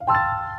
you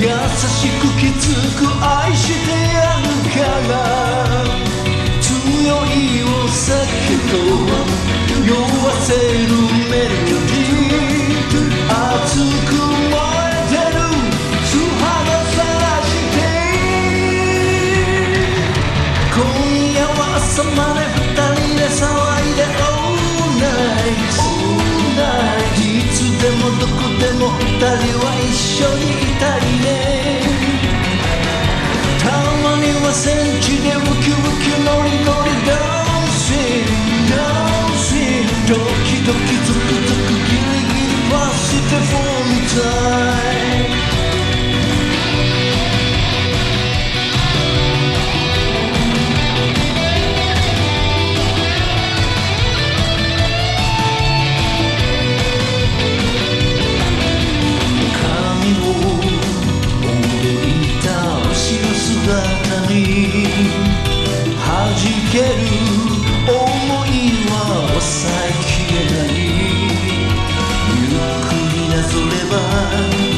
優しくきつく愛してやるから強いお酒と酔わせるメロディ熱く燃えてる。素肌さらして今夜は朝まで二人で騒いで All night いつでもどこでも二人は啊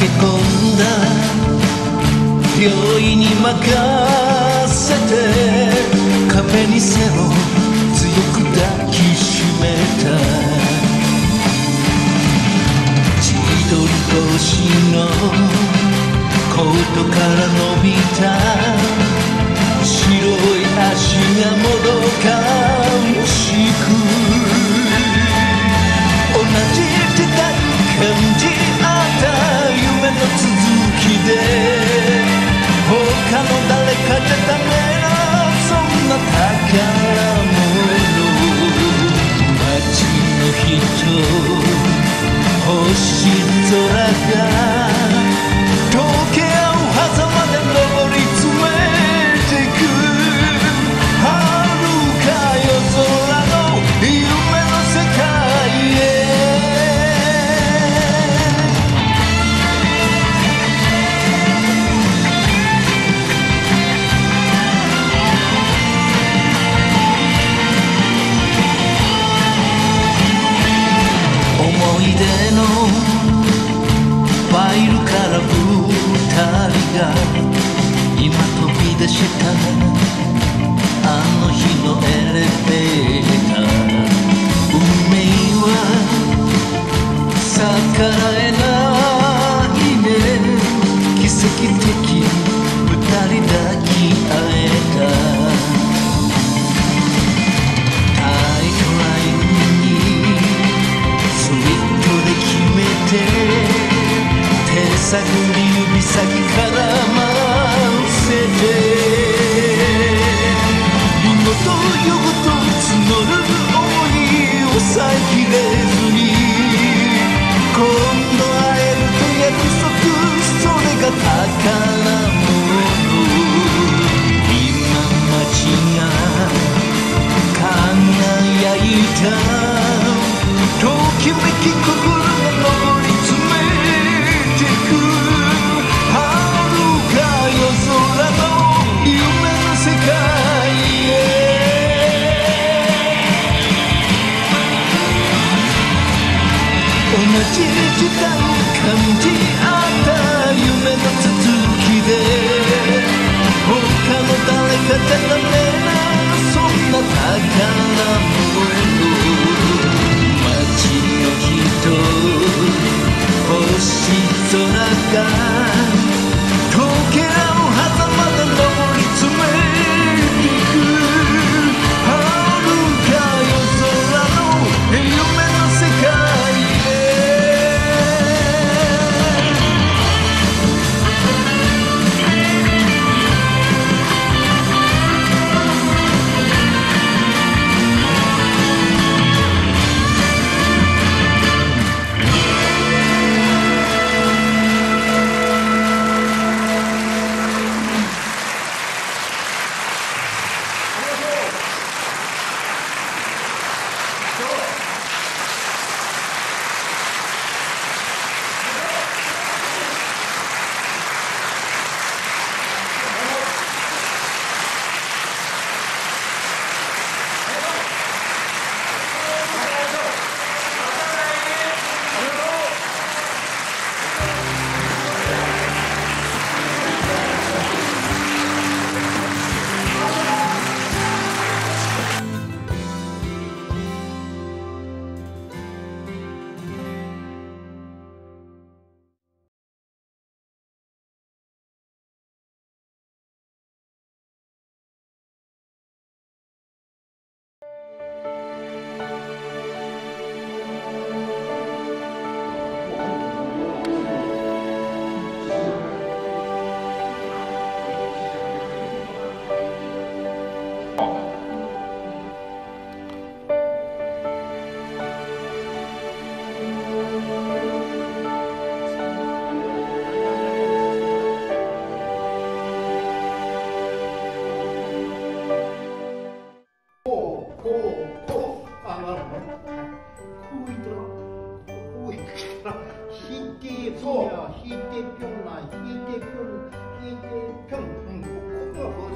け込んだ。病院に任せて。壁に背を強く抱きしめた。千鳥星のコートから伸びた。白い足がもどかしく。続きでが今飛び出したあの日のエレベーター運命は逆らえないね奇跡的二人抱き合えたタイトラインにスリットで決めて手探り指先から時間感じ合った夢の続きで他の誰かじゃダメなそんな宝物街の人。引いて、ぴょんな、引いて、ぴょん、引いて、ぴょん。うん、ここ